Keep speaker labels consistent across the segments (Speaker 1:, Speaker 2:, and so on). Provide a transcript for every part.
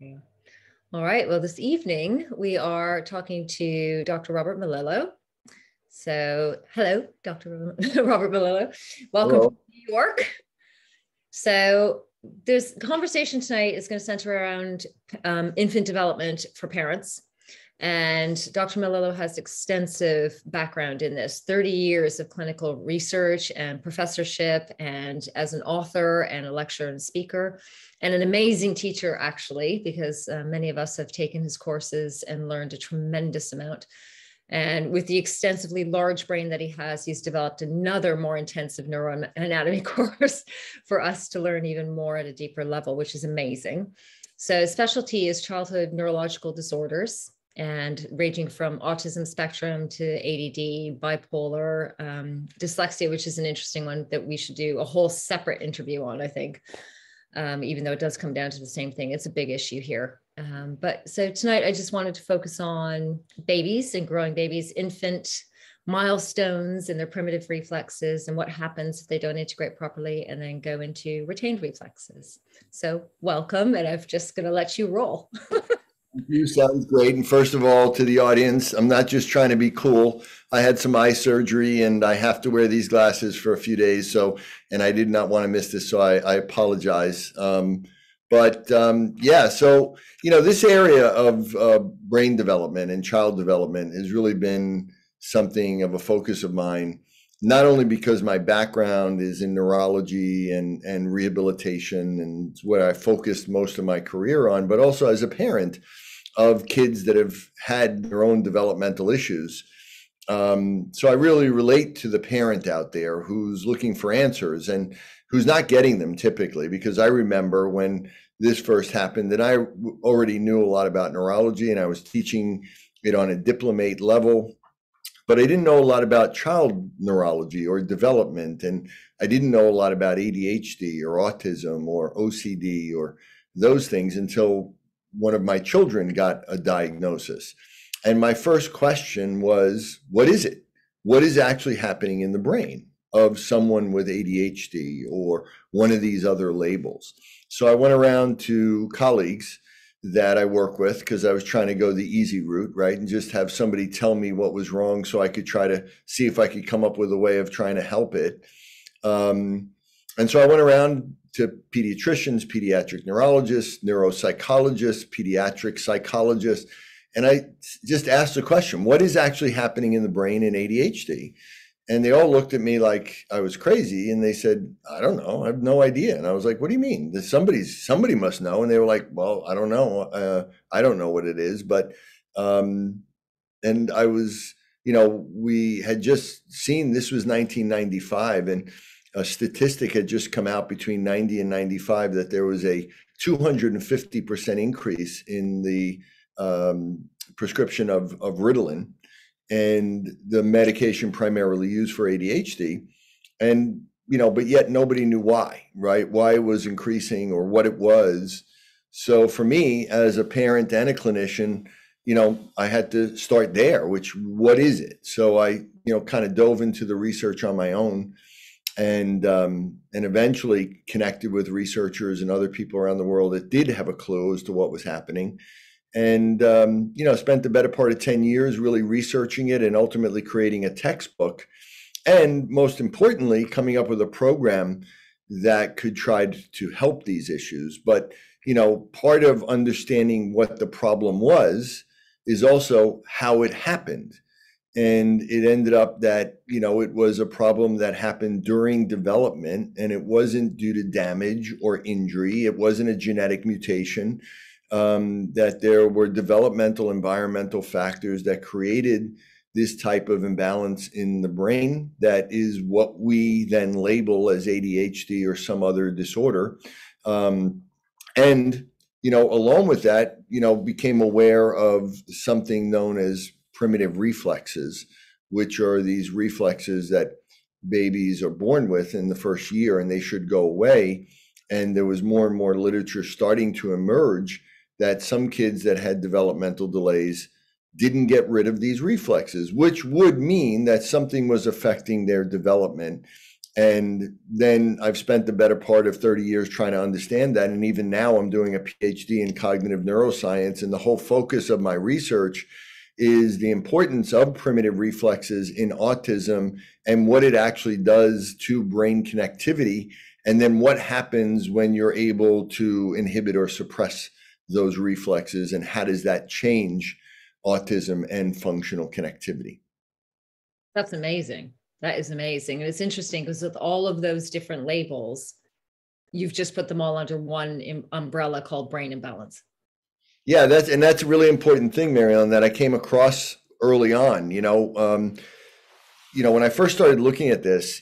Speaker 1: All right. Well, this evening we are talking to Dr. Robert Melillo. So, hello, Dr. Robert Melillo. Welcome hello. to New York. So, this conversation tonight is going to center around um, infant development for parents. And Dr. Melillo has extensive background in this 30 years of clinical research and professorship, and as an author and a lecturer and speaker, and an amazing teacher, actually, because uh, many of us have taken his courses and learned a tremendous amount. And with the extensively large brain that he has, he's developed another more intensive neuroanatomy course for us to learn even more at a deeper level, which is amazing. So, specialty is childhood neurological disorders and ranging from autism spectrum to ADD, bipolar, um, dyslexia, which is an interesting one that we should do a whole separate interview on, I think. Um, even though it does come down to the same thing, it's a big issue here. Um, but so tonight, I just wanted to focus on babies and growing babies, infant milestones and their primitive reflexes and what happens if they don't integrate properly, and then go into retained reflexes. So, welcome, and I'm just going to let you roll.
Speaker 2: You sounds great. And first of all, to the audience, I'm not just trying to be cool. I had some eye surgery and I have to wear these glasses for a few days. So, and I did not want to miss this. So I, I apologize. Um, but um, yeah, so, you know, this area of uh, brain development and child development has really been something of a focus of mine, not only because my background is in neurology and, and rehabilitation and what I focused most of my career on, but also as a parent of kids that have had their own developmental issues. Um, so I really relate to the parent out there who's looking for answers and who's not getting them typically, because I remember when this first happened that I already knew a lot about neurology and I was teaching it on a diplomate level, but I didn't know a lot about child neurology or development. And I didn't know a lot about ADHD or autism or OCD or those things until one of my children got a diagnosis. And my first question was, what is it? What is actually happening in the brain of someone with ADHD or one of these other labels? So I went around to colleagues that I work with because I was trying to go the easy route, right? And just have somebody tell me what was wrong so I could try to see if I could come up with a way of trying to help it. Um, and so I went around to pediatricians, pediatric neurologists, neuropsychologists, pediatric psychologists. And I just asked the question what is actually happening in the brain in ADHD? And they all looked at me like I was crazy. And they said, I don't know. I have no idea. And I was like, what do you mean? Somebody's, somebody must know. And they were like, well, I don't know. Uh, I don't know what it is. But, um, and I was, you know, we had just seen this was 1995. And a statistic had just come out between 90 and 95 that there was a 250% increase in the um, prescription of, of Ritalin and the medication primarily used for ADHD. And, you know, but yet nobody knew why, right? Why it was increasing or what it was. So for me, as a parent and a clinician, you know, I had to start there, which what is it? So I, you know, kind of dove into the research on my own and um, and eventually connected with researchers and other people around the world that did have a clue as to what was happening. And um, you know spent the better part of 10 years really researching it and ultimately creating a textbook. And most importantly coming up with a program that could try to help these issues. But you know part of understanding what the problem was is also how it happened and it ended up that you know it was a problem that happened during development and it wasn't due to damage or injury. It wasn't a genetic mutation um, that there were developmental environmental factors that created this type of imbalance in the brain that is what we then label as adhd or some other disorder. Um, and you know along with that you know became aware of something known as primitive reflexes, which are these reflexes that babies are born with in the first year and they should go away. And there was more and more literature starting to emerge that some kids that had developmental delays didn't get rid of these reflexes, which would mean that something was affecting their development. And then I've spent the better part of 30 years trying to understand that. And even now, I'm doing a PhD in cognitive neuroscience. And the whole focus of my research is the importance of primitive reflexes in autism and what it actually does to brain connectivity. And then what happens when you're able to inhibit or suppress those reflexes, and how does that change autism and functional connectivity?
Speaker 1: That's amazing. That is amazing. And it's interesting because with all of those different labels, you've just put them all under one umbrella called brain imbalance.
Speaker 2: Yeah, that's and that's a really important thing, Marilyn, that I came across early on. You know, um, you know, when I first started looking at this,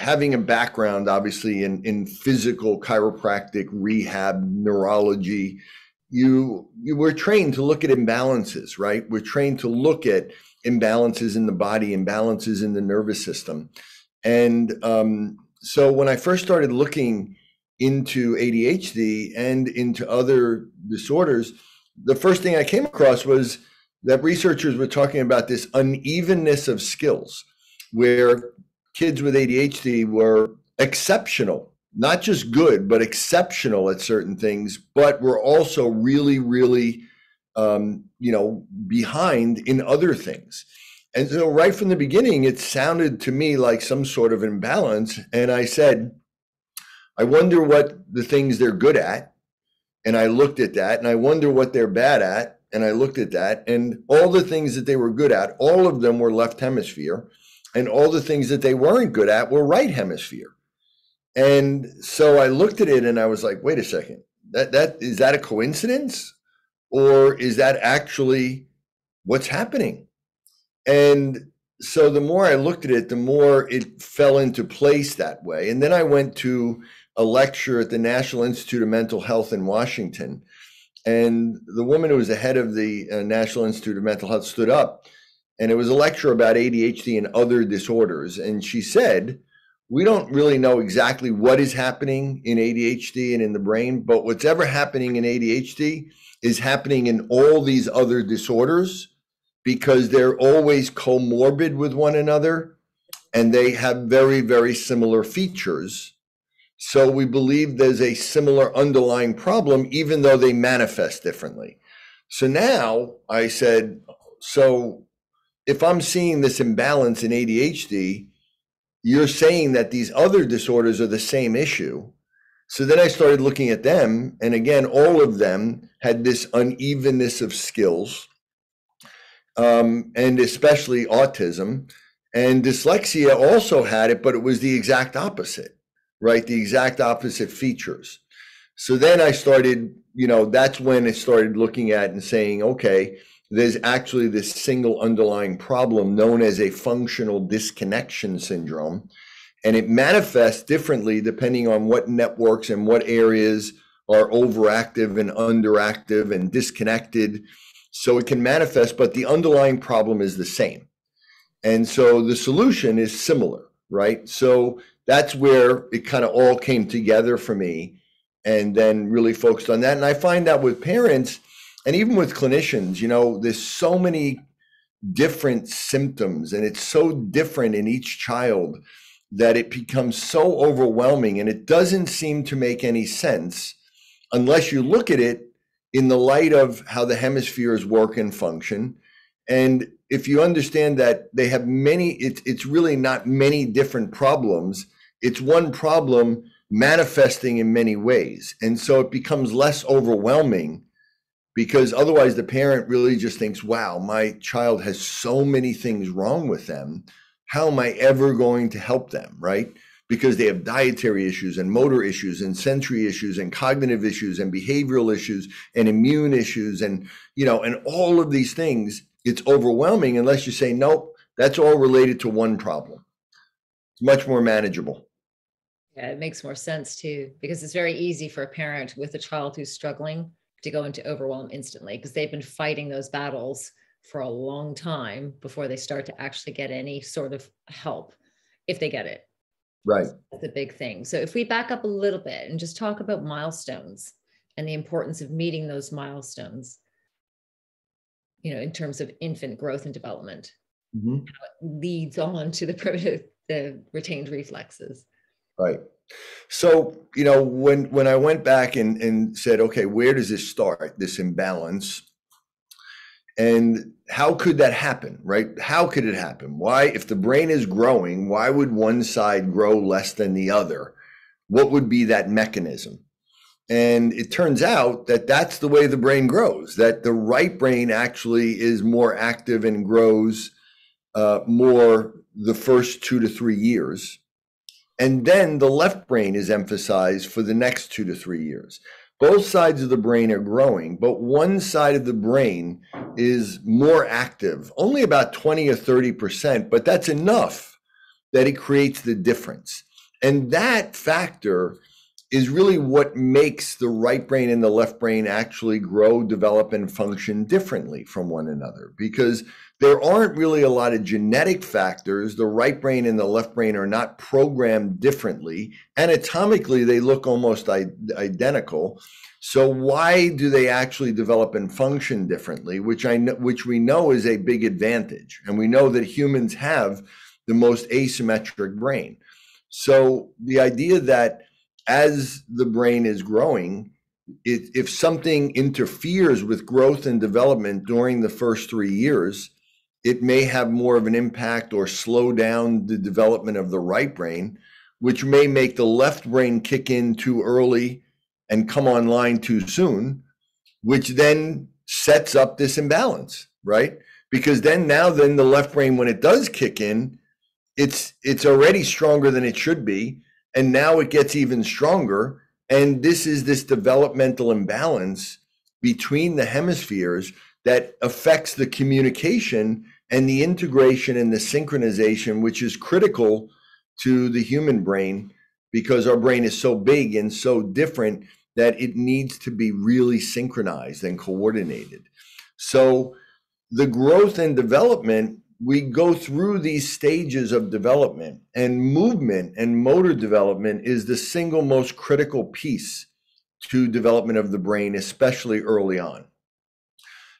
Speaker 2: having a background obviously in in physical chiropractic rehab neurology, you you were trained to look at imbalances, right? We're trained to look at imbalances in the body, imbalances in the nervous system, and um, so when I first started looking into ADHD and into other disorders the first thing I came across was that researchers were talking about this unevenness of skills, where kids with ADHD were exceptional, not just good, but exceptional at certain things, but were also really, really, um, you know, behind in other things. And so, right from the beginning, it sounded to me like some sort of imbalance. And I said, I wonder what the things they're good at and I looked at that and I wonder what they're bad at. And I looked at that and all the things that they were good at, all of them were left hemisphere. And all the things that they weren't good at were right hemisphere. And so I looked at it and I was like, wait a second, that that is that a coincidence? Or is that actually what's happening? And so the more I looked at it, the more it fell into place that way. And then I went to a lecture at the National Institute of Mental Health in Washington. And the woman who was the head of the uh, National Institute of Mental Health stood up, and it was a lecture about ADHD and other disorders. And she said, We don't really know exactly what is happening in ADHD and in the brain, but what's ever happening in ADHD is happening in all these other disorders because they're always comorbid with one another and they have very, very similar features so we believe there's a similar underlying problem, even though they manifest differently. So now I said, so if I'm seeing this imbalance in ADHD, you're saying that these other disorders are the same issue. So then I started looking at them. And again, all of them had this unevenness of skills, um, and especially autism. And dyslexia also had it, but it was the exact opposite right? The exact opposite features. So then I started, you know, that's when I started looking at and saying, okay, there's actually this single underlying problem known as a functional disconnection syndrome. And it manifests differently depending on what networks and what areas are overactive and underactive and disconnected. So it can manifest, but the underlying problem is the same. And so the solution is similar, right? So that's where it kind of all came together for me and then really focused on that. And I find that with parents and even with clinicians, you know, there's so many different symptoms and it's so different in each child that it becomes so overwhelming and it doesn't seem to make any sense unless you look at it in the light of how the hemispheres work and function and if you understand that they have many it's it's really not many different problems it's one problem manifesting in many ways. And so it becomes less overwhelming because otherwise the parent really just thinks, wow, my child has so many things wrong with them. How am I ever going to help them? Right. Because they have dietary issues and motor issues and sensory issues and cognitive issues and behavioral issues and immune issues and, you know, and all of these things. It's overwhelming unless you say, nope, that's all related to one problem. It's much more manageable.
Speaker 1: Yeah, it makes more sense too, because it's very easy for a parent with a child who's struggling to go into overwhelm instantly because they've been fighting those battles for a long time before they start to actually get any sort of help if they get it.
Speaker 2: Right.
Speaker 1: That's the big thing. So if we back up a little bit and just talk about milestones and the importance of meeting those milestones, you know, in terms of infant growth and development, mm-hmm. leads on to the primitive, the retained reflexes.
Speaker 2: Right. So, you know, when when I went back and, and said, okay, where does this start, this imbalance? And how could that happen, right? How could it happen? Why, if the brain is growing, why would one side grow less than the other? What would be that mechanism? And it turns out that that's the way the brain grows, that the right brain actually is more active and grows uh, more the first two to three years. And then the left brain is emphasized for the next two to three years. Both sides of the brain are growing, but one side of the brain is more active, only about 20 or 30%, but that's enough that it creates the difference. And that factor is really what makes the right brain and the left brain actually grow, develop, and function differently from one another because there aren't really a lot of genetic factors. The right brain and the left brain are not programmed differently. Anatomically, they look almost identical. So why do they actually develop and function differently? Which I know, which we know is a big advantage, and we know that humans have the most asymmetric brain. So the idea that as the brain is growing, it, if something interferes with growth and development during the first three years, it may have more of an impact or slow down the development of the right brain, which may make the left brain kick in too early and come online too soon, which then sets up this imbalance, right? Because then now then the left brain when it does kick in, it's it's already stronger than it should be and now it gets even stronger. And this is this developmental imbalance between the hemispheres that affects the communication and the integration and the synchronization, which is critical to the human brain because our brain is so big and so different that it needs to be really synchronized and coordinated. So the growth and development we go through these stages of development and movement and motor development is the single most critical piece to development of the brain especially early on.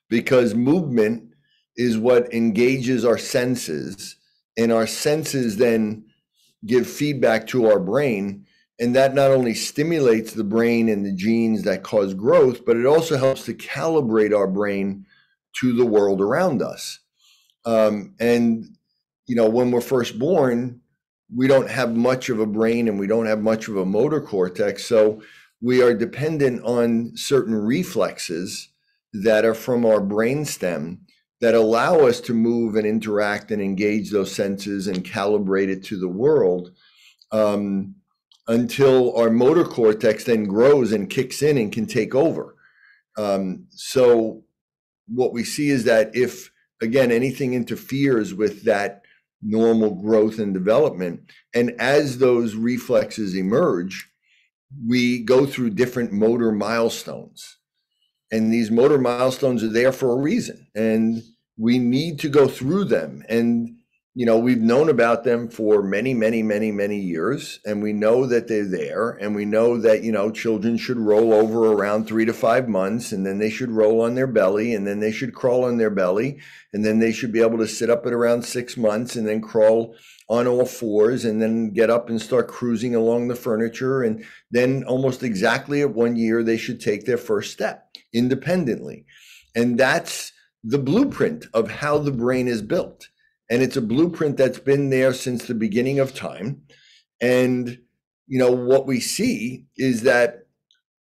Speaker 2: Because movement is what engages our senses and our senses then give feedback to our brain and that not only stimulates the brain and the genes that cause growth but it also helps to calibrate our brain to the world around us um, and you know, when we're first born, we don't have much of a brain and we don't have much of a motor cortex, so we are dependent on certain reflexes that are from our brain stem that allow us to move and interact and engage those senses and calibrate it to the world um, until our motor cortex then grows and kicks in and can take over. Um, so what we see is that if again, anything interferes with that normal growth and development. And as those reflexes emerge, we go through different motor milestones. And these motor milestones are there for a reason. And we need to go through them. And you know, we've known about them for many, many, many, many years, and we know that they're there, and we know that you know children should roll over around three to five months, and then they should roll on their belly, and then they should crawl on their belly, and then they should be able to sit up at around six months, and then crawl on all fours, and then get up and start cruising along the furniture, and then almost exactly at one year they should take their first step independently, and that's the blueprint of how the brain is built and it's a blueprint that's been there since the beginning of time and you know what we see is that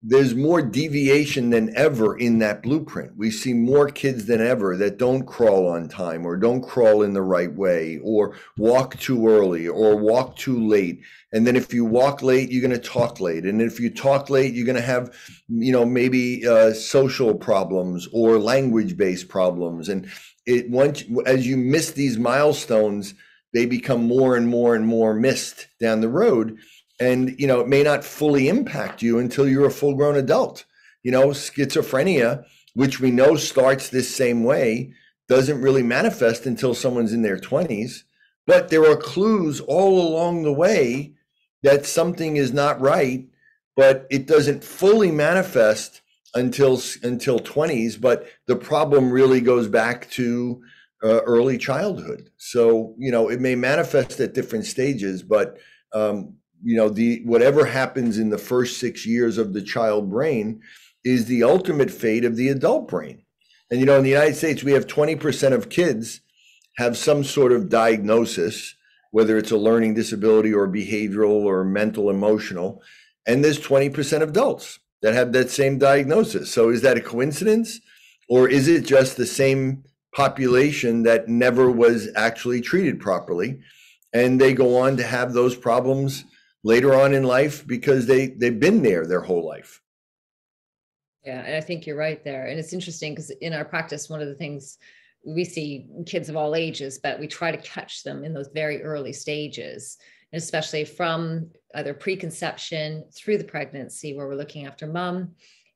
Speaker 2: there's more deviation than ever in that blueprint. We see more kids than ever that don't crawl on time or don't crawl in the right way or walk too early or walk too late. And then if you walk late, you're going to talk late. And if you talk late, you're going to have, you know, maybe uh, social problems or language based problems. And it once as you miss these milestones, they become more and more and more missed down the road. And you know it may not fully impact you until you're a full grown adult. You know schizophrenia which we know starts this same way doesn't really manifest until someone's in their 20s but there are clues all along the way that something is not right but it doesn't fully manifest until until 20s but the problem really goes back to uh, early childhood. So you know it may manifest at different stages but um, you know the whatever happens in the first six years of the child brain is the ultimate fate of the adult brain. And you know in the united states we have 20% of kids have some sort of diagnosis whether it's a learning disability or behavioral or mental emotional and there's 20% of adults that have that same diagnosis. So is that a coincidence or is it just the same population that never was actually treated properly and they go on to have those problems later on in life because they they've been there their whole life?
Speaker 1: Yeah and i think you're right there and it's interesting because in our practice one of the things we see kids of all ages but we try to catch them in those very early stages and especially from either preconception through the pregnancy where we're looking after mom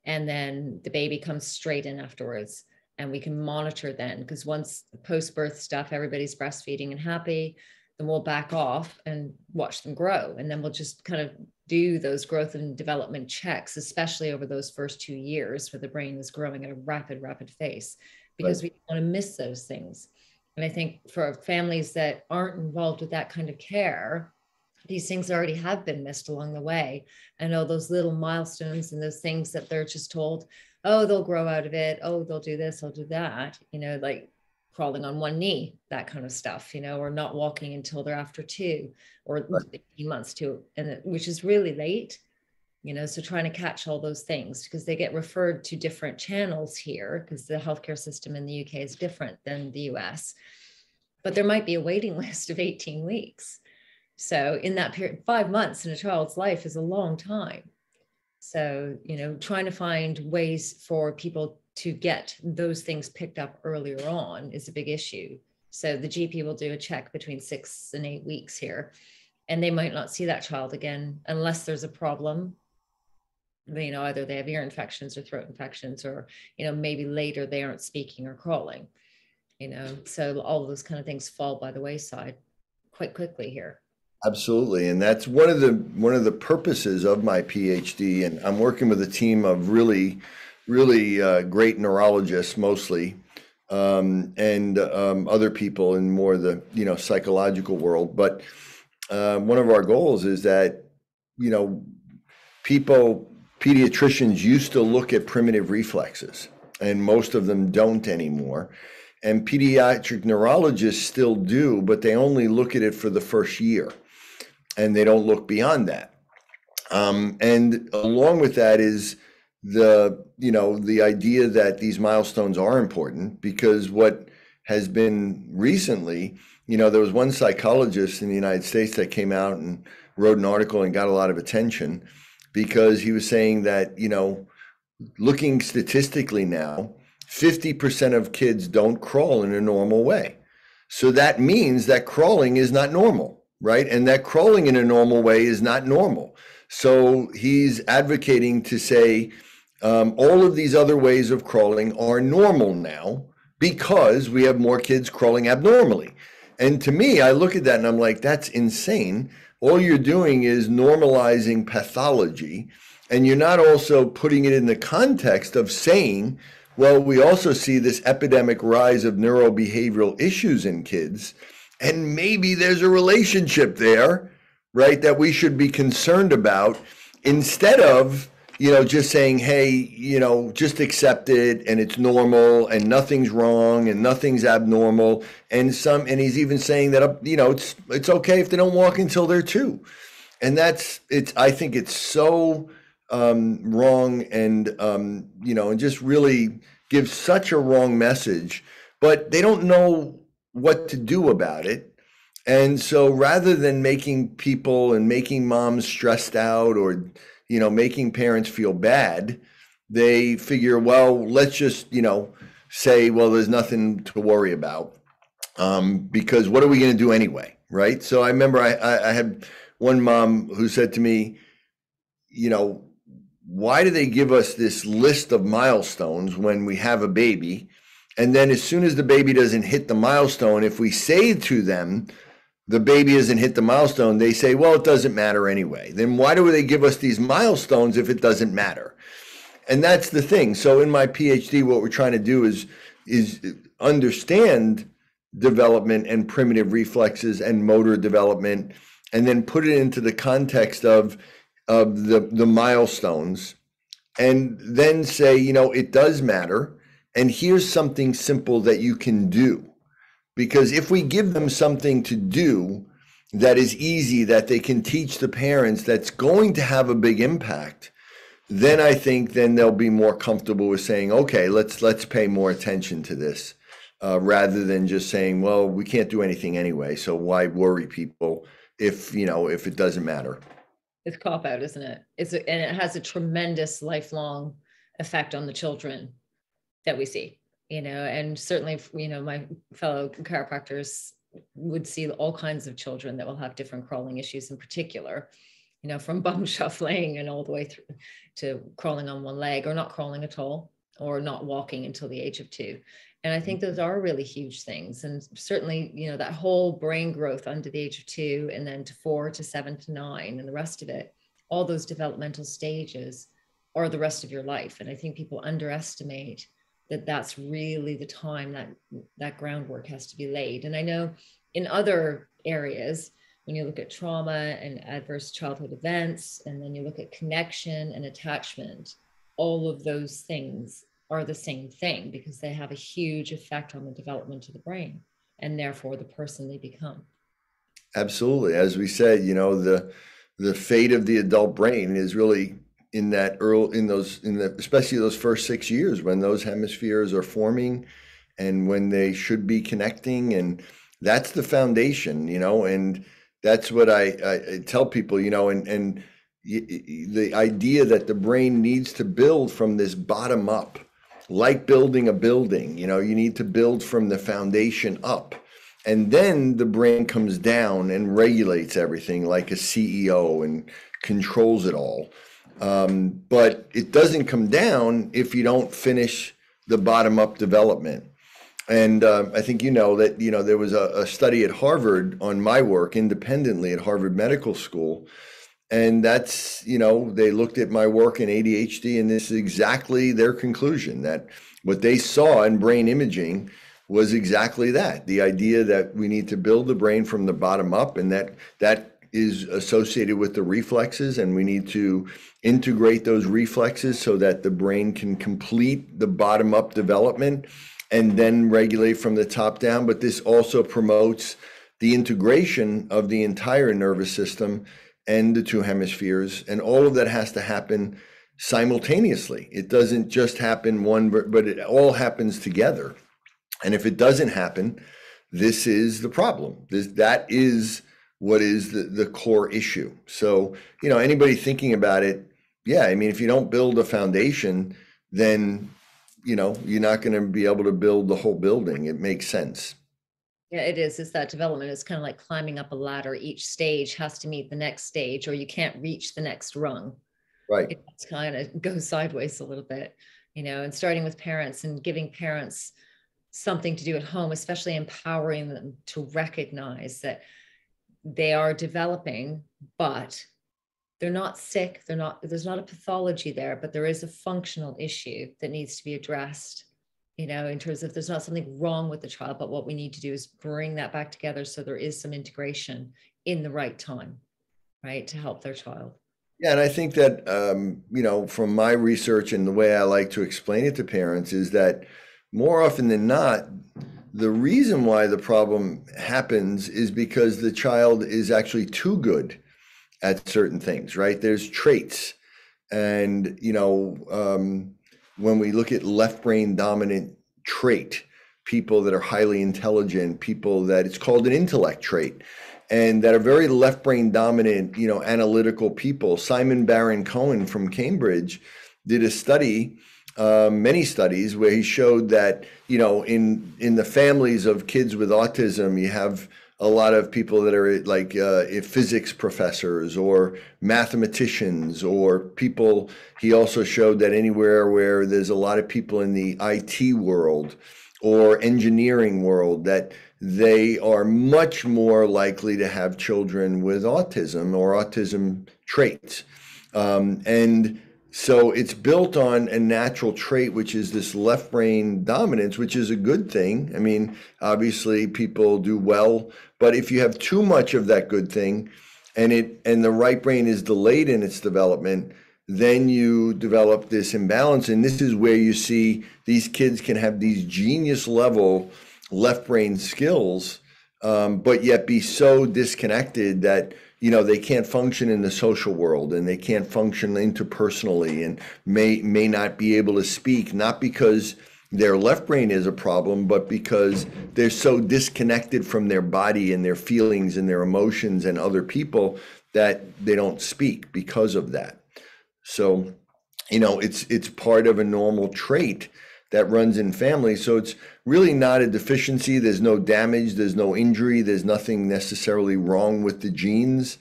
Speaker 1: and then the baby comes straight in afterwards and we can monitor then because once post birth stuff everybody's breastfeeding and happy then we'll back off and watch them grow. And then we'll just kind of do those growth and development checks, especially over those first two years where the brain is growing at a rapid, rapid pace, because right. we want to miss those things. And I think for families that aren't involved with that kind of care, these things already have been missed along the way. and all those little milestones and those things that they're just told, oh, they'll grow out of it. Oh, they'll do this, they'll do that. You know, like crawling on one knee, that kind of stuff, you know, or not walking until they're after two or right. 18 months to, and it, which is really late, you know, so trying to catch all those things because they get referred to different channels here because the healthcare system in the UK is different than the US. But there might be a waiting list of 18 weeks. So in that period, five months in a child's life is a long time. So, you know, trying to find ways for people to get those things picked up earlier on is a big issue. So the GP will do a check between six and eight weeks here, and they might not see that child again unless there's a problem. You know, either they have ear infections or throat infections, or you know, maybe later they aren't speaking or crawling. You know, so all those kind of things fall by the wayside quite quickly here.
Speaker 2: Absolutely, and that's one of the one of the purposes of my PhD. And I'm working with a team of really really uh, great neurologists mostly, um, and um, other people in more the you know psychological world. But uh, one of our goals is that you know people pediatricians used to look at primitive reflexes, and most of them don't anymore. And pediatric neurologists still do, but they only look at it for the first year, and they don't look beyond that. Um, and along with that is the you know the idea that these milestones are important because what has been recently you know there was one psychologist in the united states that came out and wrote an article and got a lot of attention because he was saying that you know looking statistically now 50% of kids don't crawl in a normal way so that means that crawling is not normal right and that crawling in a normal way is not normal so he's advocating to say um, all of these other ways of crawling are normal now because we have more kids crawling abnormally. And to me, I look at that and I'm like, that's insane. All you're doing is normalizing pathology. And you're not also putting it in the context of saying, well, we also see this epidemic rise of neurobehavioral issues in kids. And maybe there's a relationship there, right, that we should be concerned about instead of you know, just saying, hey, you know, just accept it and it's normal and nothing's wrong and nothing's abnormal. And some, and he's even saying that, you know, it's, it's okay if they don't walk until they're two. And that's, it's, I think it's so um, wrong and, um, you know, and just really gives such a wrong message, but they don't know what to do about it. And so rather than making people and making moms stressed out or, you know, making parents feel bad, they figure, well, let's just, you know, say, well, there's nothing to worry about. Um, because what are we going to do anyway? Right. So I remember I, I, I had one mom who said to me, you know, why do they give us this list of milestones when we have a baby? And then as soon as the baby doesn't hit the milestone, if we say to them, the baby hasn't hit the milestone, they say, well, it doesn't matter anyway. Then why do they give us these milestones if it doesn't matter? And that's the thing. So in my PhD, what we're trying to do is is understand development and primitive reflexes and motor development and then put it into the context of of the the milestones and then say you know it does matter and here's something simple that you can do. Because if we give them something to do that is easy that they can teach the parents that's going to have a big impact then i think then they'll be more comfortable with saying okay let's let's pay more attention to this uh, rather than just saying well we can't do anything anyway so why worry people if you know if it doesn't matter?
Speaker 1: It's cop out isn't it? It's a, and it has a tremendous lifelong effect on the children that we see you know and certainly you know my fellow chiropractors would see all kinds of children that will have different crawling issues in particular you know from bum shuffling and all the way through to crawling on one leg or not crawling at all or not walking until the age of two. And i think those are really huge things. And certainly you know that whole brain growth under the age of two and then to four to seven to nine and the rest of it all those developmental stages are the rest of your life. And i think people underestimate that that's really the time that that groundwork has to be laid. And i know in other areas when you look at trauma and adverse childhood events and then you look at connection and attachment all of those things are the same thing because they have a huge effect on the development of the brain and therefore the person they become.
Speaker 2: Absolutely. As we said you know the the fate of the adult brain is really in that early in those in the especially those first six years when those hemispheres are forming and when they should be connecting and that's the foundation you know and that's what i, I tell people you know and and the idea that the brain needs to build from this bottom up like building a building you know you need to build from the foundation up. And then the brain comes down and regulates everything like a ceo and controls it all um, but it doesn't come down if you don't finish the bottom up development. And uh, i think you know that you know there was a, a study at harvard on my work independently at harvard medical school. And that's you know they looked at my work in adhd and this is exactly their conclusion that what they saw in brain imaging was exactly that the idea that we need to build the brain from the bottom up and that that is associated with the reflexes and we need to integrate those reflexes so that the brain can complete the bottom up development and then regulate from the top down but this also promotes the integration of the entire nervous system and the two hemispheres. And all of that has to happen simultaneously. It doesn't just happen one, but it all happens together. And if it doesn't happen, this is the problem. This, that is what is the, the core issue. So, you know, anybody thinking about it, yeah, I mean, if you don't build a foundation, then, you know, you're not going to be able to build the whole building. It makes sense.
Speaker 1: Yeah, it is. It's that development. It's kind of like climbing up a ladder. Each stage has to meet the next stage, or you can't reach the next rung.
Speaker 2: Right.
Speaker 1: It kind of goes sideways a little bit, you know, and starting with parents and giving parents something to do at home, especially empowering them to recognize that they are developing, but they're not sick. They're not, there's not a pathology there, but there is a functional issue that needs to be addressed you know, in terms of there's not something wrong with the child, but what we need to do is bring that back together so there is some integration in the right time, right, to help their child.
Speaker 2: Yeah, and I think that um, you know, from my research and the way I like to explain it to parents is that more often than not, the reason why the problem happens is because the child is actually too good at certain things, right? There's traits, and you know. Um, when we look at left brain dominant trait, people that are highly intelligent, people that it's called an intellect trait, and that are very left brain dominant, you know, analytical people. Simon Baron Cohen from Cambridge did a study, uh, many studies, where he showed that you know in in the families of kids with autism, you have a lot of people that are like uh, physics professors or mathematicians or people. He also showed that anywhere where there's a lot of people in the IT world or engineering world, that they are much more likely to have children with autism or autism traits. Um, and so it's built on a natural trait, which is this left brain dominance, which is a good thing. I mean, obviously, people do well, but if you have too much of that good thing, and it and the right brain is delayed in its development then you develop this imbalance and this is where you see these kids can have these genius level left brain skills um, but yet be so disconnected that you know they can't function in the social world and they can't function interpersonally and may may not be able to speak not because their left brain is a problem but because they're so disconnected from their body and their feelings and their emotions and other people that they don't speak because of that. So you know it's it's part of a normal trait that runs in families. So it's really not a deficiency. There's no damage, there's no injury, there's nothing necessarily wrong with the genes.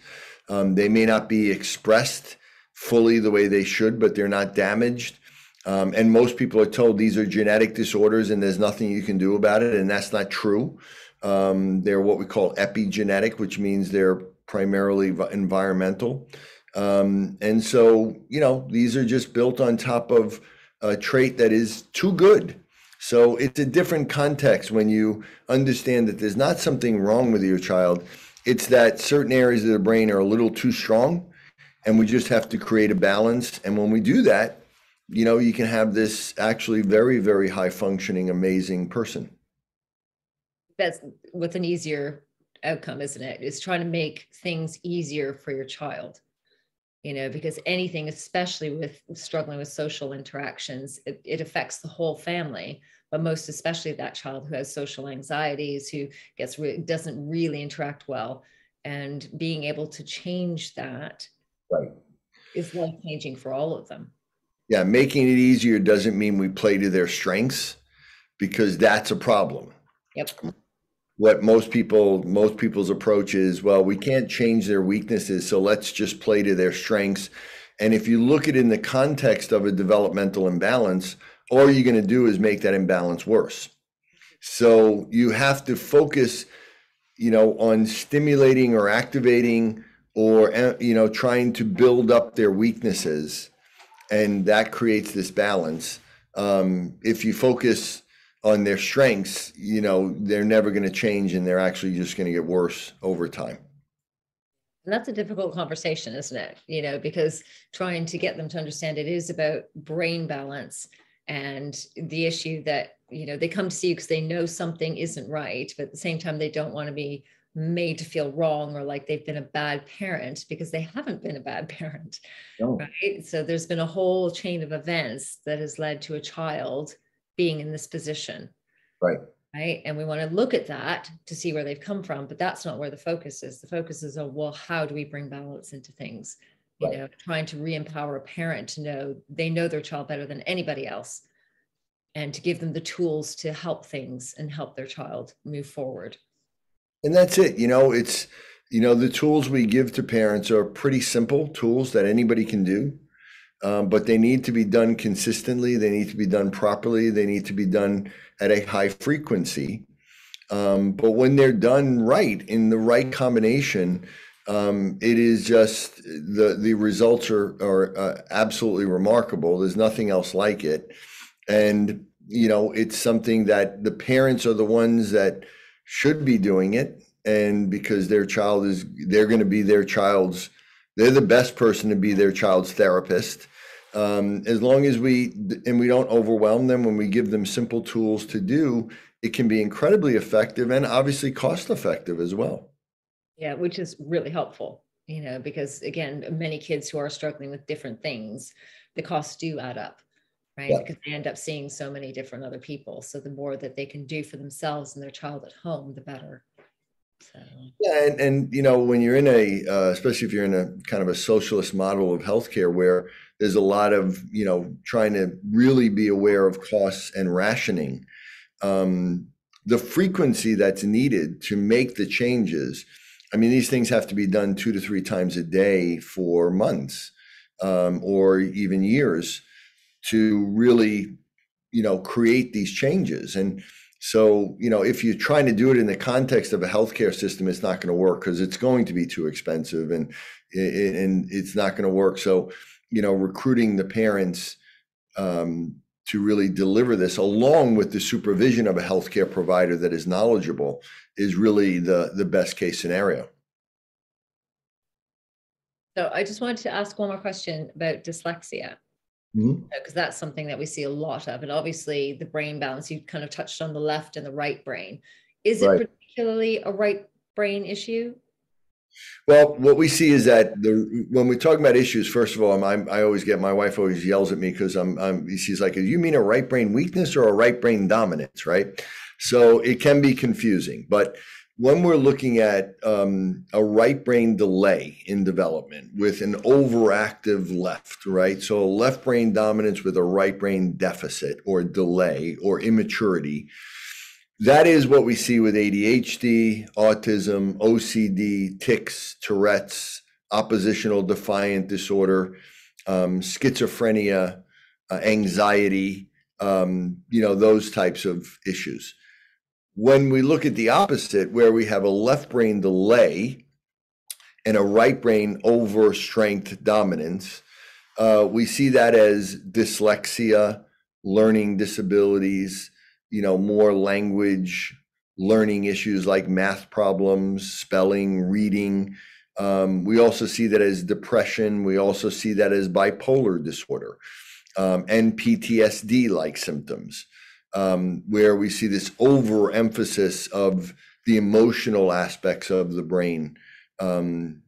Speaker 2: Um, they may not be expressed fully the way they should, but they're not damaged. Um, and most people are told these are genetic disorders and there's nothing you can do about it. And that's not true. Um, they're what we call epigenetic, which means they're primarily environmental. Um, and so, you know, these are just built on top of a trait that is too good. So it's a different context when you understand that there's not something wrong with your child. It's that certain areas of the brain are a little too strong, and we just have to create a balance. And when we do that, you know, you can have this actually very, very high functioning, amazing person.
Speaker 1: That's with an easier outcome, isn't it? It's trying to make things easier for your child you know, because anything, especially with struggling with social interactions, it, it affects the whole family but most especially that child who has social anxieties, who gets re- doesn't really interact well, and being able to change that
Speaker 2: right.
Speaker 1: is life changing for all of them.
Speaker 2: Yeah, making it easier doesn't mean we play to their strengths, because that's a problem.
Speaker 1: Yep
Speaker 2: what most people most people's approach is well we can't change their weaknesses so let's just play to their strengths. And if you look at it in the context of a developmental imbalance all you're going to do is make that imbalance worse. So you have to focus you know on stimulating or activating or you know trying to build up their weaknesses and that creates this balance. Um, if you focus on their strengths, you know, they're never going to change and they're actually just going to get worse over time.
Speaker 1: And that's a difficult conversation, isn't it? You know, because trying to get them to understand it is about brain balance and the issue that, you know, they come to see you because they know something isn't right, but at the same time, they don't want to be made to feel wrong or like they've been a bad parent because they haven't been a bad parent. No. Right. So there's been a whole chain of events that has led to a child being in this position.
Speaker 2: Right.
Speaker 1: Right. And we want to look at that to see where they've come from, but that's not where the focus is. The focus is on, well, how do we bring balance into things? You right. know, trying to re empower a parent to know they know their child better than anybody else and to give them the tools to help things and help their child move forward.
Speaker 2: And that's it. You know, it's, you know, the tools we give to parents are pretty simple tools that anybody can do um, but they need to be done consistently. They need to be done properly. They need to be done at a high frequency. Um, but when they're done right in the right combination, um, it is just the the results are are uh, absolutely remarkable. There's nothing else like it, and you know it's something that the parents are the ones that should be doing it, and because their child is they're going to be their child's they're the best person to be their child's therapist um, as long as we and we don't overwhelm them when we give them simple tools to do it can be incredibly effective and obviously cost effective as well.
Speaker 1: Yeah which is really helpful you know because again many kids who are struggling with different things the costs do add up right? Yeah. because they end up seeing so many different other people. So the more that they can do for themselves and their child at home the better
Speaker 2: so. Yeah, and, and you know when you're in a, uh, especially if you're in a kind of a socialist model of healthcare where there's a lot of you know trying to really be aware of costs and rationing, um, the frequency that's needed to make the changes. I mean, these things have to be done two to three times a day for months um, or even years to really, you know, create these changes and so, you know, if you're trying to do it in the context of a healthcare system, it's not going to work because it's going to be too expensive and and it's not going to work. So, you know, recruiting the parents um, to really deliver this, along with the supervision of a healthcare provider that is knowledgeable, is really the the best case scenario.
Speaker 1: So I just wanted to ask one more question about dyslexia. Because mm-hmm. that's something that we see a lot of. And obviously, the brain balance, you kind of touched on the left and the right brain. Is it right. particularly a right brain issue?
Speaker 2: Well, what we see is that the when we talk about issues, first of all, I'm, i always get my wife always yells at me because I'm, I'm she's like, "You mean a right brain weakness or a right brain dominance?" Right? So it can be confusing, but when we're looking at um, a right brain delay in development with an overactive left, right? So left brain dominance with a right brain deficit or delay or immaturity that is what we see with ADHD, autism, OCD, tics, Tourette's, oppositional defiant disorder, um, schizophrenia, uh, anxiety, um, you know, those types of issues. When we look at the opposite, where we have a left brain delay and a right brain over strength dominance, uh, we see that as dyslexia, learning disabilities, you know, more language learning issues like math problems, spelling, reading. Um, we also see that as depression. We also see that as bipolar disorder um, and PTSD like symptoms, um, where we see this overemphasis of the emotional aspects of the brain, um,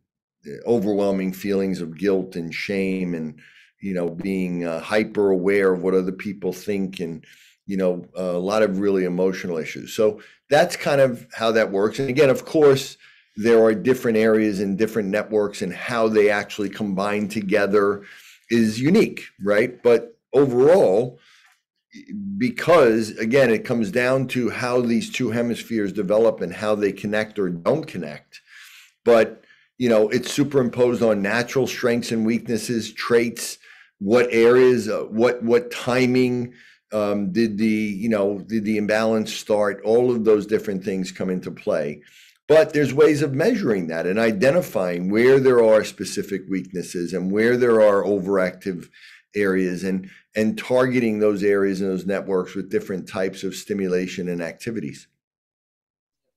Speaker 2: overwhelming feelings of guilt and shame, and you know, being uh, hyper aware of what other people think and you know, a lot of really emotional issues. So that's kind of how that works. And again, of course, there are different areas and different networks, and how they actually combine together is unique, right? But overall, because again, it comes down to how these two hemispheres develop and how they connect or don't connect. But you know, it's superimposed on natural strengths and weaknesses, traits, what areas, uh, what what timing, um, did the you know did the imbalance start all of those different things come into play but there's ways of measuring that and identifying where there are specific weaknesses and where there are overactive areas and and targeting those areas and those networks with different types of stimulation and activities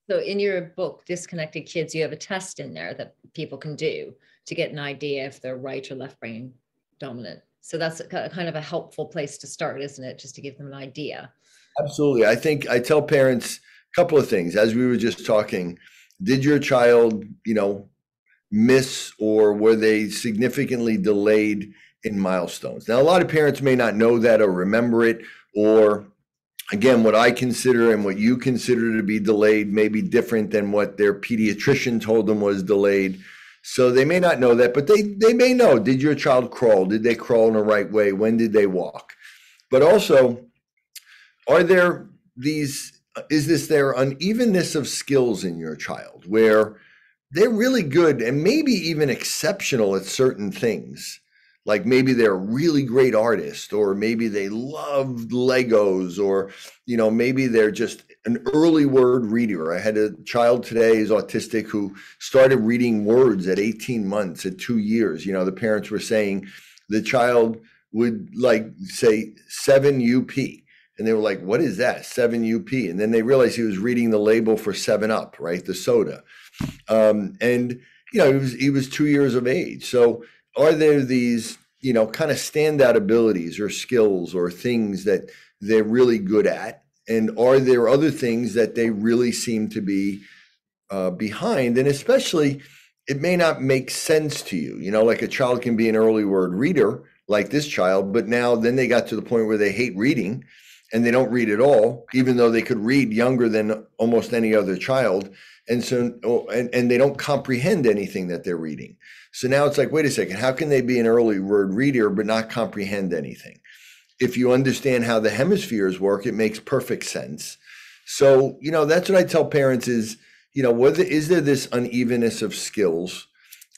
Speaker 1: so in your book disconnected kids you have a test in there that people can do to get an idea if they're right or left brain dominant so that's a, kind of a helpful place to start, isn't it? Just to give them an idea.
Speaker 2: Absolutely. I think I tell parents a couple of things. As we were just talking, did your child, you know, miss or were they significantly delayed in milestones? Now, a lot of parents may not know that or remember it, or again, what I consider and what you consider to be delayed may be different than what their pediatrician told them was delayed. So they may not know that, but they they may know. Did your child crawl? Did they crawl in the right way? When did they walk? But also, are there these? Is this their unevenness of skills in your child where they're really good and maybe even exceptional at certain things? Like maybe they're a really great artist, or maybe they love Legos, or you know, maybe they're just an early word reader. I had a child today who's autistic who started reading words at 18 months, at two years. You know, the parents were saying the child would like say 7 UP. And they were like, what is that? 7 UP. And then they realized he was reading the label for 7 Up, right? The soda. Um, and, you know, he was, he was two years of age. So are there these, you know, kind of standout abilities or skills or things that they're really good at? and are there other things that they really seem to be uh, behind? And especially it may not make sense to you. You know like a child can be an early word reader like this child but now then they got to the point where they hate reading and they don't read at all even though they could read younger than almost any other child. And so oh, and, and they don't comprehend anything that they're reading so now it's like wait a second how can they be an early word reader but not comprehend anything if you understand how the hemispheres work, it makes perfect sense. So, you know, that's what I tell parents is, you know, whether is there this unevenness of skills?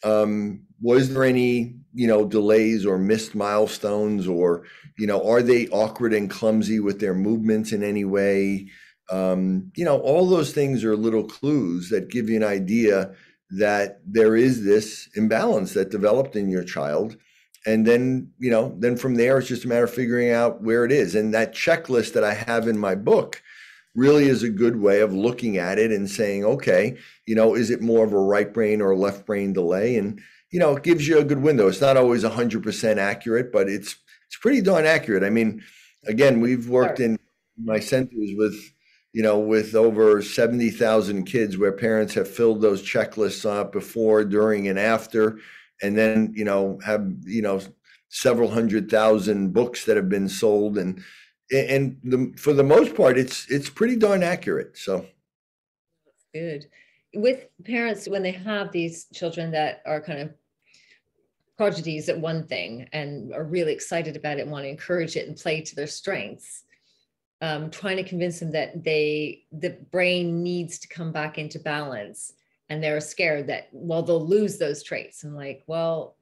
Speaker 2: Um, was there any, you know, delays or missed milestones or, you know, are they awkward and clumsy with their movements in any way? Um, you know, all those things are little clues that give you an idea that there is this imbalance that developed in your child and then you know then from there it's just a matter of figuring out where it is and that checklist that i have in my book really is a good way of looking at it and saying okay you know is it more of a right brain or left brain delay and you know, it gives you a good window. It's not always 100% accurate, but it's it's pretty darn accurate. I mean, again, we've worked in my centers with you know, with over 70,000 kids where parents have filled those checklists up before, during, and after, and then, you know, have, you know, several hundred thousand books that have been sold. And, and the, for the most part, it's, it's pretty darn accurate. So.
Speaker 1: Good. With parents, when they have these children that are kind of prodigies at one thing and are really excited about it and want to encourage it and play to their strengths um, trying to convince them that they the brain needs to come back into balance and they're scared that well they'll lose those traits. And like well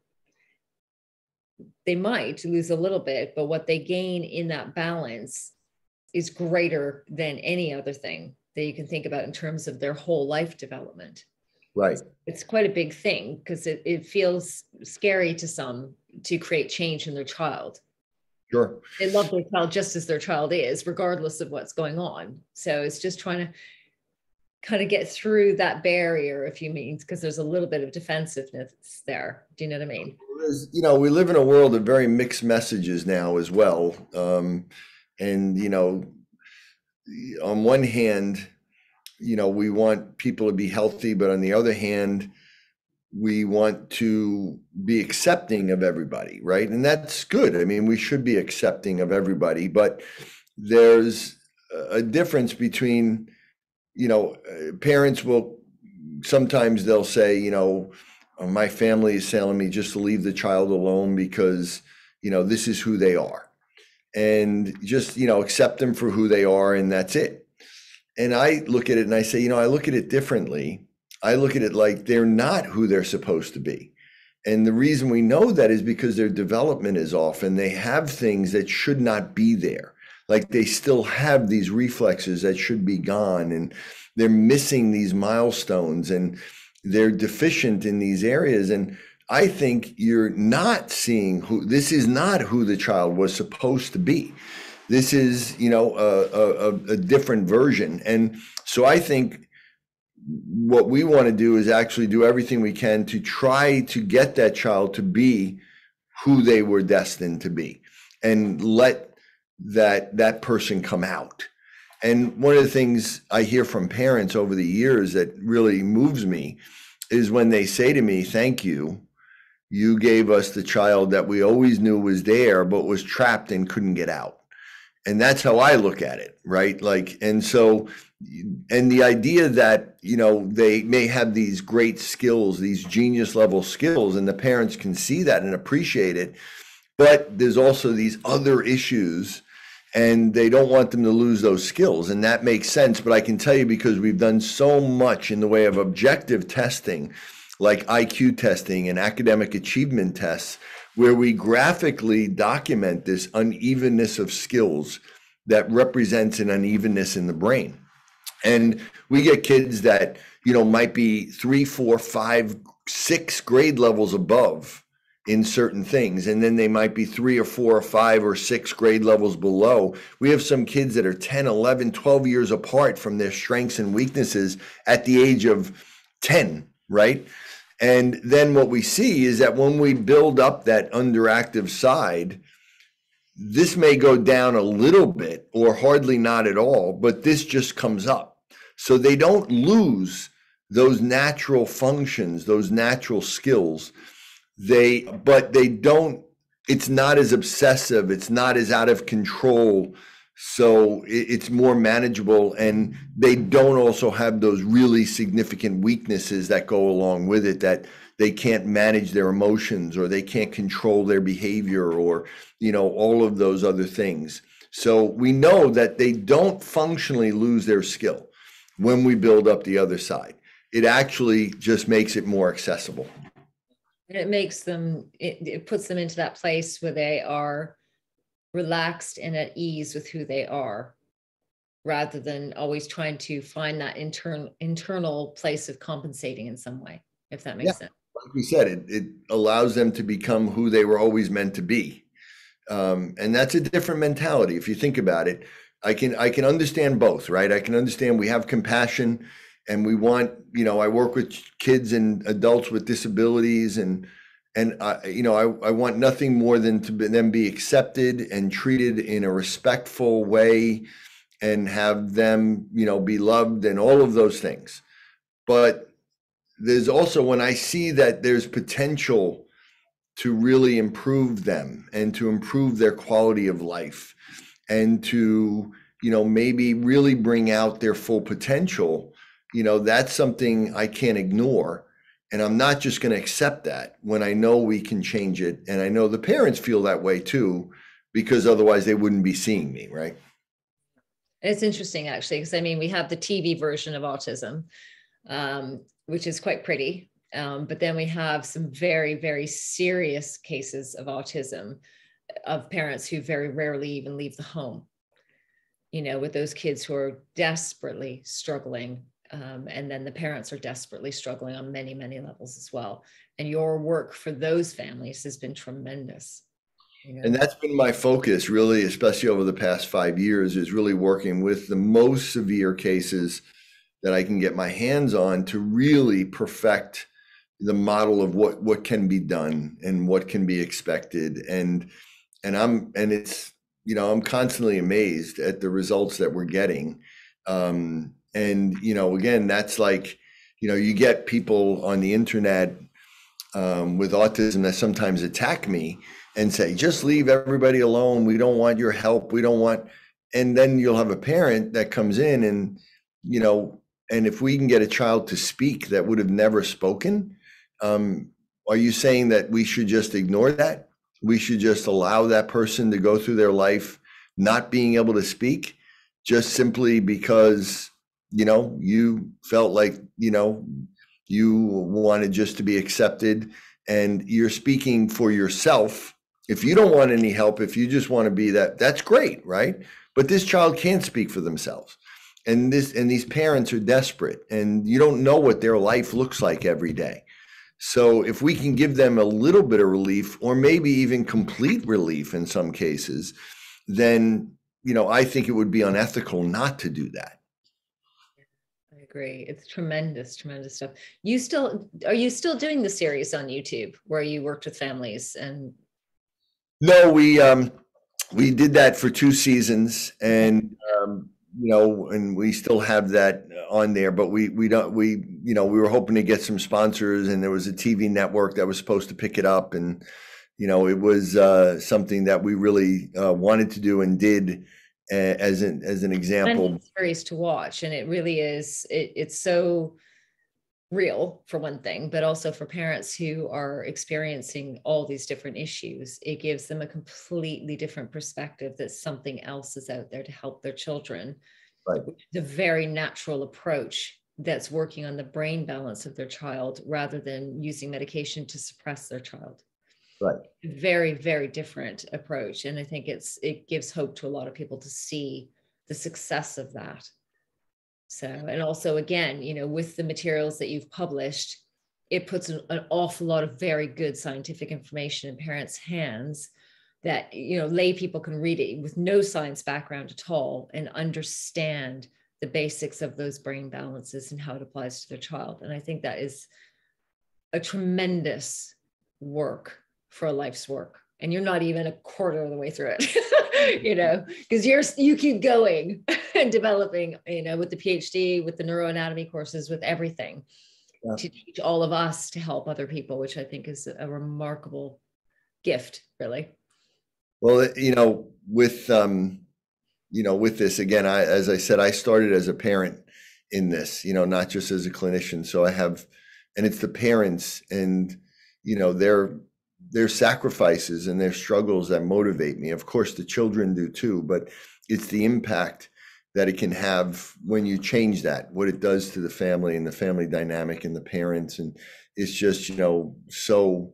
Speaker 1: they might lose a little bit but what they gain in that balance is greater than any other thing that you can think about in terms of their whole life development.
Speaker 2: Right.
Speaker 1: It's quite a big thing because it, it feels scary to some to create change in their child
Speaker 2: Sure.
Speaker 1: They love their child just as their child is, regardless of what's going on. So it's just trying to kind of get through that barrier, if you mean, because there's a little bit of defensiveness there. Do you know what I mean?
Speaker 2: You know, we live in a world of very mixed messages now as well. Um, and, you know, on one hand, you know, we want people to be healthy, but on the other hand, we want to be accepting of everybody, right? And that's good. I mean, we should be accepting of everybody, but there's a difference between, you know, uh, parents will sometimes they'll say, you know, uh, my family is telling me just to leave the child alone because, you know, this is who they are. And just, you know, accept them for who they are and that's it. And I look at it and I say, you know, I look at it differently I look at it like they're not who they're supposed to be. And the reason we know that is because their development is off and they have things that should not be there. Like they still have these reflexes that should be gone and they're missing these milestones and they're deficient in these areas. And I think you're not seeing who this is not who the child was supposed to be. This is, you know, a, a, a different version. And so I think what we want to do is actually do everything we can to try to get that child to be who they were destined to be and let that that person come out. And one of the things i hear from parents over the years that really moves me is when they say to me thank you. You gave us the child that we always knew was there but was trapped and couldn't get out and that's how i look at it right? Like and so and the idea that you know they may have these great skills these genius level skills and the parents can see that and appreciate it but there's also these other issues and they don't want them to lose those skills and that makes sense. But i can tell you because we've done so much in the way of objective testing like iq testing and academic achievement tests where we graphically document this unevenness of skills that represents an unevenness in the brain and we get kids that, you know, might be three, four, five, six grade levels above in certain things. And then they might be three or four or five or six grade levels below. We have some kids that are 10, 11, 12 years apart from their strengths and weaknesses at the age of 10, right? And then what we see is that when we build up that underactive side, this may go down a little bit or hardly not at all, but this just comes up. So they don't lose those natural functions, those natural skills. They, but they don't, it's not as obsessive, it's not as out of control. So it's more manageable, and they don't also have those really significant weaknesses that go along with it that they can't manage their emotions or they can't control their behavior or you know all of those other things. So we know that they don't functionally lose their skill when we build up the other side. It actually just makes it more accessible.
Speaker 1: It makes them it, it puts them into that place where they are relaxed and at ease with who they are rather than always trying to find that internal internal place of compensating in some way if that makes yeah. sense
Speaker 2: like we said, it, it allows them to become who they were always meant to be. Um, and that's a different mentality. If you think about it, I can, I can understand both, right? I can understand we have compassion and we want, you know, I work with kids and adults with disabilities and, and I, you know, I, I want nothing more than to them be accepted and treated in a respectful way and have them, you know, be loved and all of those things. But there's also when I see that there's potential to really improve them and to improve their quality of life and to, you know, maybe really bring out their full potential, you know, that's something I can't ignore and I'm not just going to accept that when I know we can change it. And I know the parents feel that way too, because otherwise they wouldn't be seeing me, right?
Speaker 1: It's interesting actually, because I mean, we have the TV version of autism, um, which is quite pretty. Um, but then we have some very, very serious cases of autism of parents who very rarely even leave the home. You know, with those kids who are desperately struggling um, and then the parents are desperately struggling on many, many levels as well. And your work for those families has been tremendous.
Speaker 2: You know? And that's been my focus, really, especially over the past five years, is really working with the most severe cases that I can get my hands on to really perfect the model of what what can be done and what can be expected. And and I'm and it's you know I'm constantly amazed at the results that we're getting. Um, and you know again that's like you know you get people on the internet um, with autism that sometimes attack me and say just leave everybody alone. We don't want your help. We don't want and then you'll have a parent that comes in and you know and if we can get a child to speak that would have never spoken um, are you saying that we should just ignore that? We should just allow that person to go through their life not being able to speak just simply because you know you felt like you know you wanted just to be accepted and you're speaking for yourself. If you don't want any help if you just want to be that that's great right? But this child can't speak for themselves. And this and these parents are desperate and you don't know what their life looks like every day. So if we can give them a little bit of relief or maybe even complete relief in some cases then you know i think it would be unethical not to do that
Speaker 1: agree. It's tremendous, tremendous stuff. You still are you still doing the series on YouTube where you worked with families and
Speaker 2: No, we um we did that for two seasons and um you know and we still have that on there but we we don't we you know we were hoping to get some sponsors and there was a TV network that was supposed to pick it up and you know it was uh something that we really uh, wanted to do and did as an as an example.
Speaker 1: series to watch and it really is it, it's so real for one thing but also for parents who are experiencing all these different issues it gives them a completely different perspective that something else is out there to help their children.
Speaker 2: Right.
Speaker 1: The very natural approach that's working on the brain balance of their child rather than using medication to suppress their child
Speaker 2: right.
Speaker 1: Very very different approach and i think it's it gives hope to a lot of people to see the success of that. So and also again you know with the materials that you've published it puts an, an awful lot of very good scientific information in parents hands that you know lay people can read it with no science background at all and understand the basics of those brain balances and how it applies to their child. And i think that is a tremendous work for a life's work and you're not even a quarter of the way through it you know because you're you keep going and developing you know with the phd with the neuroanatomy courses with everything yeah. to teach all of us to help other people which i think is a remarkable gift really
Speaker 2: well you know with um you know with this again i as i said i started as a parent in this you know not just as a clinician so i have and it's the parents and you know they're their sacrifices and their struggles that motivate me. Of course, the children do too, but it's the impact that it can have when you change that, what it does to the family and the family dynamic and the parents. And it's just, you know, so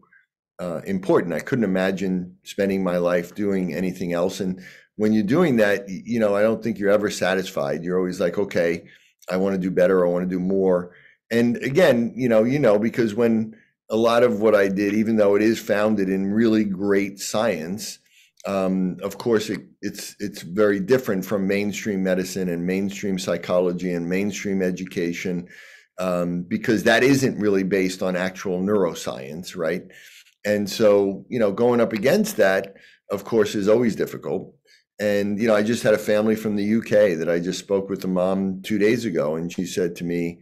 Speaker 2: uh, important. I couldn't imagine spending my life doing anything else. And when you're doing that, you know, I don't think you're ever satisfied. You're always like, okay, I want to do better. I want to do more. And again, you know, you know, because when, a lot of what I did, even though it is founded in really great science, um, of course, it, it's it's very different from mainstream medicine and mainstream psychology and mainstream education um, because that isn't really based on actual neuroscience, right? And so, you know, going up against that, of course, is always difficult. And, you know, I just had a family from the UK that I just spoke with the mom two days ago, and she said to me,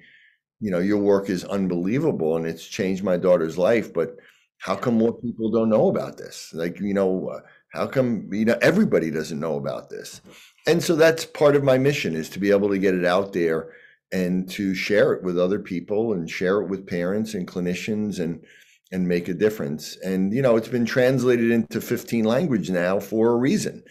Speaker 2: you know, your work is unbelievable and it's changed my daughter's life, but how come more people don't know about this? Like, you know, uh, how come, you know, everybody doesn't know about this? And so that's part of my mission is to be able to get it out there and to share it with other people and share it with parents and clinicians and and make a difference. And you know, it's been translated into 15 language now for a reason,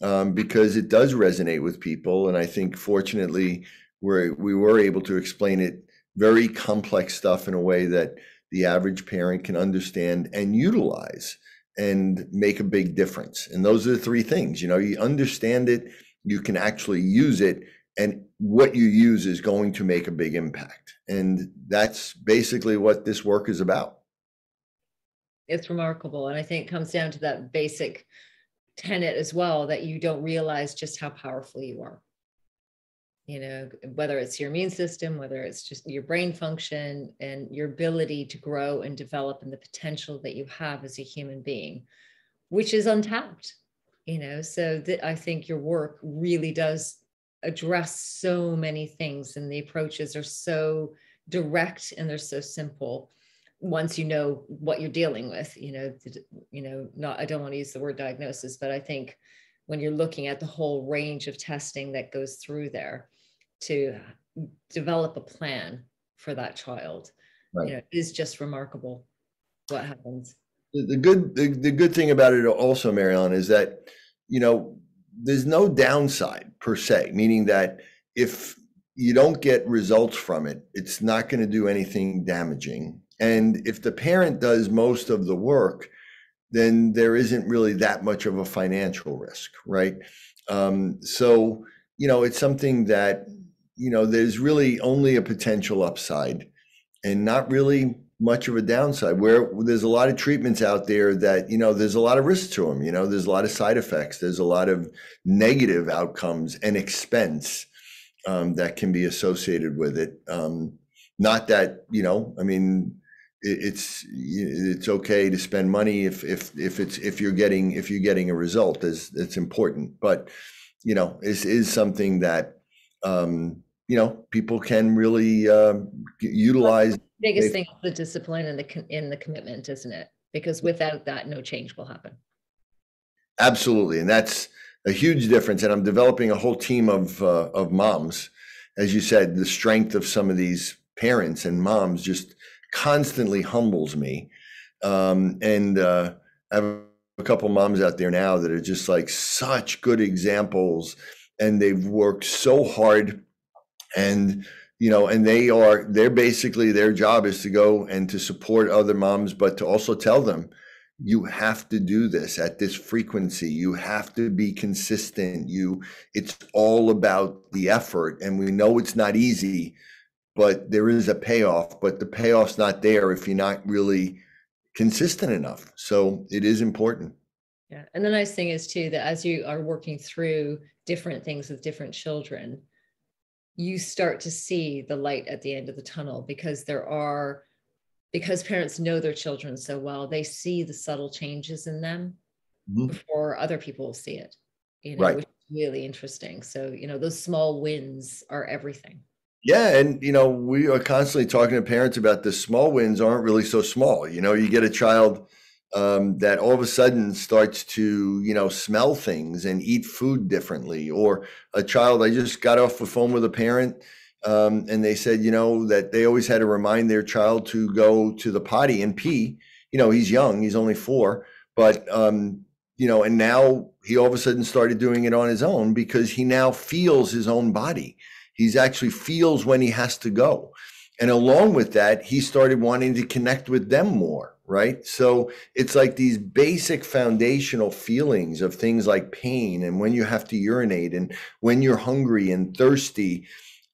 Speaker 2: um, because it does resonate with people. And I think, fortunately, we we were able to explain it very complex stuff in a way that the average parent can understand and utilize and make a big difference. And those are the three things. You know, you understand it, you can actually use it, and what you use is going to make a big impact. And that's basically what this work is about.
Speaker 1: It's remarkable. And I think it comes down to that basic tenet as well that you don't realize just how powerful you are. You know, whether it's your immune system, whether it's just your brain function and your ability to grow and develop and the potential that you have as a human being, which is untapped. You know, so that I think your work really does address so many things and the approaches are so direct and they're so simple once you know what you're dealing with you know you know not i don't want to use the word diagnosis but i think when you're looking at the whole range of testing that goes through there to develop a plan for that child right. you know is just remarkable what happens
Speaker 2: the, good the, the good thing about it also marion is that you know there's no downside per se, meaning that if you don't get results from it, it's not going to do anything damaging. And if the parent does most of the work, then there isn't really that much of a financial risk, right? Um, so, you know, it's something that, you know, there's really only a potential upside and not really much of a downside where there's a lot of treatments out there that you know there's a lot of risk to them you know there's a lot of side effects there's a lot of negative outcomes and expense um, that can be associated with it um, not that you know i mean it, it's it's okay to spend money if if if it's if you're getting if you're getting a result is it's important but you know is is something that um, you know people can really uh, utilize
Speaker 1: biggest thing is the discipline and the in the commitment, isn't it? Because without that, no change will happen.
Speaker 2: Absolutely, and that's a huge difference. And I'm developing a whole team of uh, of moms, as you said. The strength of some of these parents and moms just constantly humbles me. Um, and uh, I have a couple moms out there now that are just like such good examples, and they've worked so hard and you know, and they are, they're basically, their job is to go and to support other moms, but to also tell them, you have to do this at this frequency. You have to be consistent. You, it's all about the effort. And we know it's not easy, but there is a payoff, but the payoff's not there if you're not really consistent enough. So it is important.
Speaker 1: Yeah. And the nice thing is too that as you are working through different things with different children, you start to see the light at the end of the tunnel because there are because parents know their children so well they see the subtle changes in them mm-hmm. before other people see it you know right. which is really interesting so you know those small wins are everything
Speaker 2: yeah and you know we are constantly talking to parents about the small wins aren't really so small you know you get a child um, that all of a sudden starts to you know smell things and eat food differently. Or a child i just got off the phone with a parent um, and they said you know that they always had to remind their child to go to the potty and pee. You know he's young he's only four but um, you know and now he all of a sudden started doing it on his own because he now feels his own body. He's actually feels when he has to go. And along with that he started wanting to connect with them more right? So it's like these basic foundational feelings of things like pain and when you have to urinate and when you're hungry and thirsty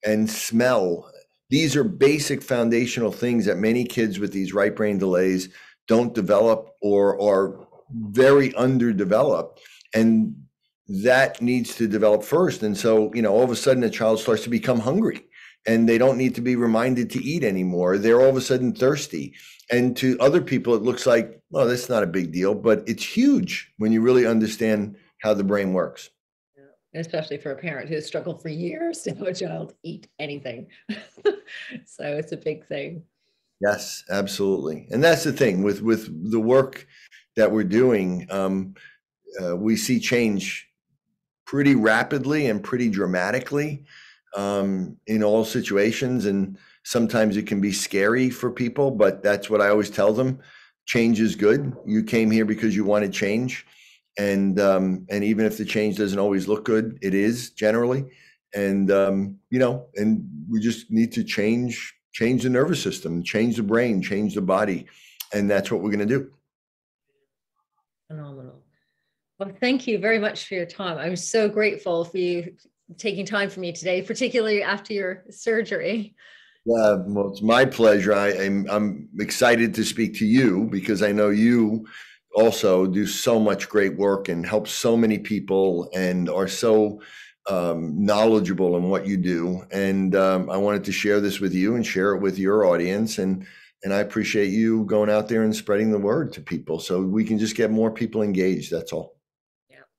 Speaker 2: and smell. These are basic foundational things that many kids with these right brain delays don't develop or are very underdeveloped. And that needs to develop first. And so, you know, all of a sudden a child starts to become hungry and they don't need to be reminded to eat anymore. They're all of a sudden thirsty. And to other people, it looks like, well, that's not a big deal, but it's huge when you really understand how the brain works.
Speaker 1: Especially for a parent who has struggled for years to have a child eat anything. so it's a big thing.
Speaker 2: Yes, absolutely. And that's the thing with with the work that we're doing. Um, uh, we see change pretty rapidly and pretty dramatically um, in all situations. And sometimes it can be scary for people, but that's what I always tell them. Change is good. You came here because you wanted change. And um, and even if the change doesn't always look good, it is generally. And um, you know, and we just need to change change the nervous system, change the brain, change the body, and that's what we're going to do.
Speaker 1: Phenomenal. Well, thank you very much for your time. I'm so grateful for you taking time for me today, particularly after your surgery.
Speaker 2: Yeah, well, it's my pleasure. I, am I'm, excited to speak to you because I know you also do so much great work and help so many people and are so um, knowledgeable in what you do. And um, I wanted to share this with you and share it with your audience. And and I appreciate you going out there and spreading the word to people so we can just get more people engaged. That's all.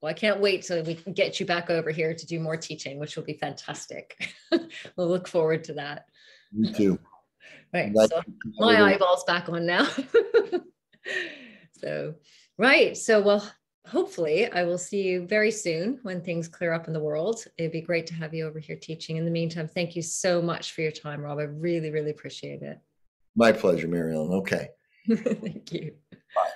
Speaker 1: Well, I can't wait till we can get you back over here to do more teaching, which will be fantastic. we'll look forward to that.
Speaker 2: Me too.
Speaker 1: right. So my eyeball's back on now. so, right. So, well, hopefully I will see you very soon when things clear up in the world. It'd be great to have you over here teaching. In the meantime, thank you so much for your time, Rob. I really, really appreciate it.
Speaker 2: My pleasure, Mary Ellen. Okay.
Speaker 1: thank you. Bye.